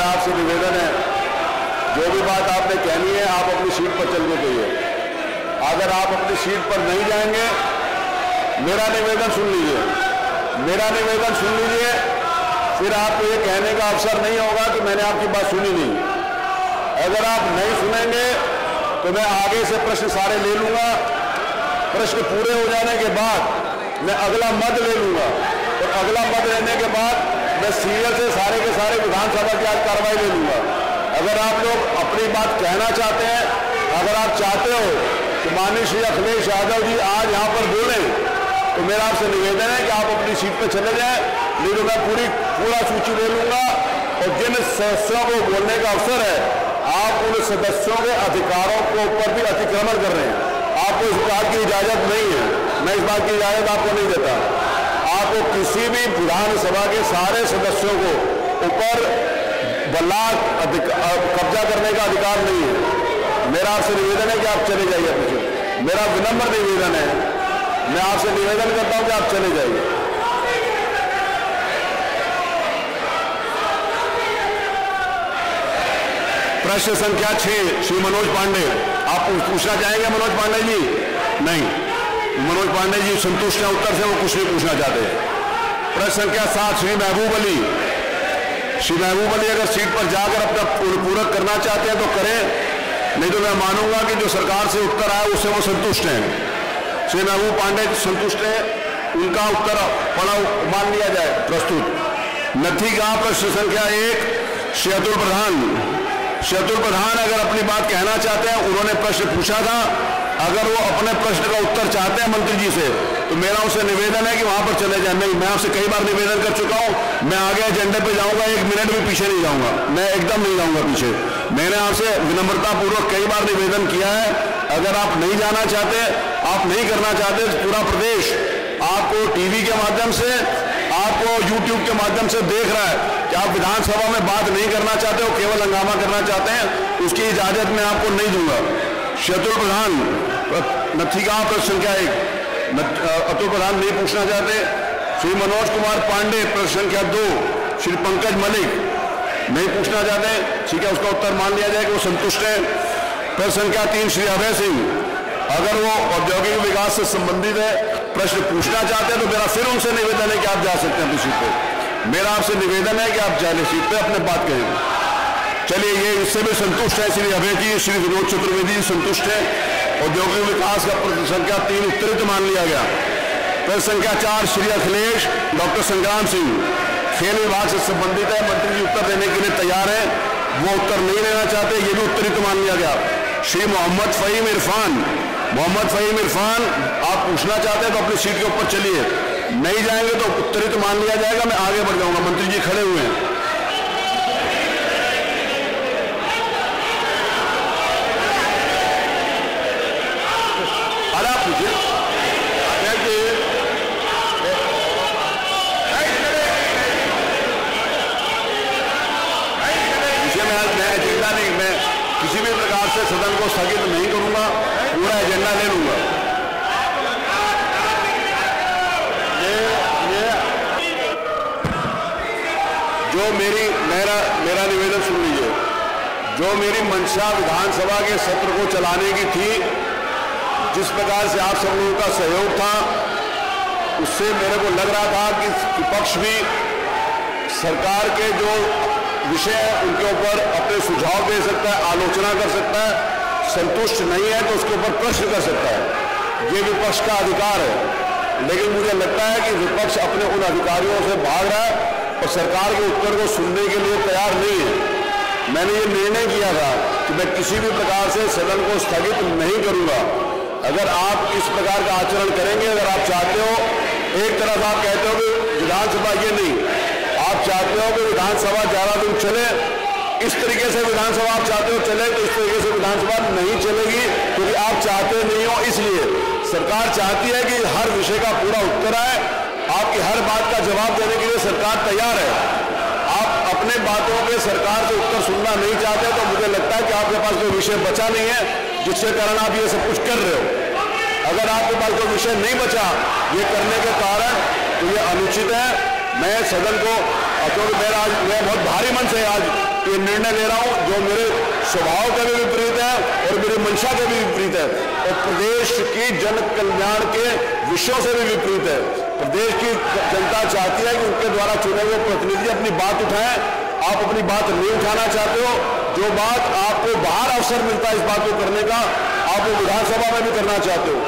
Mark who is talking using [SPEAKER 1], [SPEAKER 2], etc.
[SPEAKER 1] मेरा आपसे निवेदन है, जो भी बात आपने कहनी है, आप अपनी सीट पर चल के कहिए। अगर आप अपनी सीट पर नहीं जाएँगे, मेरा निवेदन सुन लीजिए। मेरा निवेदन सुन लीजिए, फिर आपको ये कहने का अवसर नहीं होगा कि मैंने आपकी बात सुनी नहीं। अगर आप नहीं सुनेंगे तो मैं आगे से प्रश्न सारे ले लूँगा। प्रश्न पूरे हो जाने के बाद मैं अगला मत ले लूँगा। और अगला मत लेने के बाद मैं सीरियल से सारे के सारे विधानसभा की आज कार्रवाई ले लूँगा। अगर आप लोग अपनी बात कहना चाहते हैं, अगर आप चाहते हो कि माननीय श्री अखिलेश यादव जी आज यहाँ पर बोले तो मेरा आपसे निवेदन है कि आप अपनी सीट पर चले जाएँ। नहीं तो मैं पूरी, पूरा सूची ले लूँगा। और जिन सदस्यों को बोलने का अवसर है, आप उन सदस्यों के अधिकारों के ऊपर भी अतिक्रमण कर रहे हैं। आपको इस बात की इजाज़त नहीं है। मैं इस बात की इजाज़त आपको नहीं देता। आपको किसी भी विधानसभा के सारे सदस्यों को ऊपर बलाक कब्जा करने का अधिकार नहीं है। मेरा आपसे निवेदन है कि आप चले जाइए पीछे। मेरा विनम्र निवेदन है। मैं आपसे निवेदन करता हूँ कि आप चले जाइए। प्रश्न संख्या छह, श्री मनोज पांडे। आप पूछना चाहेंगे मनोज पांडे जी? नहीं। मनोज पांडे जी संतुष्ट हैं उत्तर से वो कुछ नहीं पूछना चाहते प्रश्न संख्या सात, श्री महबूब अली। श्री महबूब अली अगर सीट पर जाकर अपना पूरक करना चाहते हैं तो करें। नहीं तो मैं मानूँगा कि जो सरकार से उत्तर आया, उससे वो संतुष्ट हैं। श्री महबूब पांडे संतुष्ट है। उनका उत्तर पढ़ा मान लिया जाए, प्रस्तुत। नथी का प्रश्न संख्या एक, श्री अतुल प्रधान। श्री अतुल प्रधान अगर अपनी बात कहना चाहते हैं, उन्होंने प्रश्न पूछा था। अगर वो अपने प्रश्न का उत्तर चाहते हैं मंत्री जी से तो मेरा उसे निवेदन है कि वहाँ पर चले जाए नहीं मैं आपसे कई बार निवेदन कर चुका हूँ। मैं आगे एजेंडे पे जाऊँगा, एक मिनट भी पीछे नहीं जाऊँगा। मैं एकदम नहीं जाऊँगा पीछे। मैंने आपसे विनम्रता पूर्वक कई बार निवेदन किया है। अगर आप नहीं जाना चाहते, आप नहीं करना चाहते तो पूरा प्रदेश आपको टीवी के माध्यम से, आपको यूट्यूब के माध्यम से देख रहा है कि आप विधानसभा में बात नहीं करना चाहते हो केवल हंगामा करना चाहते हैं, उसकी इजाज़त मैं आपको नहीं दूँगा। शतुल प्रधान नथिका प्रश्न संख्या एक। अतुल प्रधान नहीं पूछना चाहते। श्री मनोज कुमार पांडे, प्रश्न संख्या दो। श्री पंकज मलिक नहीं पूछना चाहते। ठीक है, उसका उत्तर मान लिया जाए कि वो संतुष्ट है। प्रश्न संख्या तीन, श्री अभय सिंह। अगर वो औद्योगिक विकास से संबंधित है, प्रश्न पूछना चाहते हैं तो मेरा फिर उनसे निवेदन है कि आप जा सकते हैं अपनी सीट पर मेरा आपसे निवेदन है कि आप जाने सीट पर अपने बात कहें चलिए, ये इससे भी संतुष्ट है श्री अभय जी, श्री विनोद चतुर्वेदी जी संतुष्ट है। औद्योगिक विकास का संख्या तीन उत्तरित मान लिया गया। प्रश्न संख्या चार, श्री अखिलेश, डॉक्टर संग्राम सिंह। खेल विभाग से संबंधित है, मंत्री जी उत्तर देने के लिए तैयार है। वो उत्तर नहीं लेना चाहते, ये भी उत्तरित मान लिया गया। श्री मोहम्मद फहीम इरफान। मोहम्मद फहीम इरफान, आप पूछना चाहते हैं तो अपनी सीट के ऊपर चलिए। नहीं जाएँगे तो उत्तरित मान लिया जाएगा, मैं आगे बढ़ जाऊँगा। मंत्री जी खड़े हुए हैं अरे आप पूछिए मैं एजेंडा नहीं, मैं किसी भी प्रकार से सदन को स्थगित नहीं करूँगा, पूरा एजेंडा ले लूँगा। ये ये जो मेरी, मेरा मेरा निवेदन सुन लीजिए। जो मेरी मंशा विधानसभा के सत्र को चलाने की थी, जिस प्रकार से आप सब लोगों का सहयोग था, उससे मेरे को लग रहा था कि विपक्ष भी सरकार के जो विषय है, उनके ऊपर अपने सुझाव दे सकता है, आलोचना कर सकता है, संतुष्ट नहीं है तो उसके ऊपर प्रश्न कर सकता है। ये विपक्ष का अधिकार है। लेकिन मुझे लगता है कि विपक्ष अपने उन अधिकारियों से भाग रहा है और सरकार के उत्तर को सुनने के लिए तैयार नहीं है। मैंने ये निर्णय किया था कि मैं किसी भी प्रकार से सदन को स्थगित नहीं करूँगा। अगर आप इस प्रकार का आचरण करेंगे, अगर आप चाहते हो, एक तरफ़ आप कहते हो कि विधानसभा ये नहीं आप चाहते हो कि विधानसभा ज़्यादा दिन चले, इस तरीके से विधानसभा आप चाहते हो चले तो इस तरीके से विधानसभा नहीं चलेगी, क्योंकि आप चाहते नहीं हो, इसलिए सरकार चाहती है कि हर विषय का पूरा उत्तर आए, आपकी हर बात का जवाब देने के लिए सरकार तैयार है। आप अपने बातों के सरकार से उत्तर सुनना नहीं चाहते तो मुझे लगता है कि आपके पास कोई विषय बचा नहीं है, जिसके कारण आप ये सब कुछ कर रहे हो। अगर आपके पास कोई विषय नहीं बचा, ये करने के कारण तो ये अनुचित है मैं सदन को क्योंकि मेरा आज, मैं बहुत भारी मन से आज, ये निर्णय ले रहा हूँ, जो मेरे स्वभाव के भी विपरीत है, और मेरी मंशा के भी विपरीत है, और प्रदेश की जन कल्याण के विषयों से भी विपरीत है। प्रदेश की जनता चाहती है कि उनके द्वारा चुने हुए प्रतिनिधि अपनी बात उठाएँ, आप अपनी बात नहीं उठाना चाहते हो, जो बात आपको बाहर अवसर मिलता है इस बात को करने का, आप विधानसभा में भी करना चाहते हो।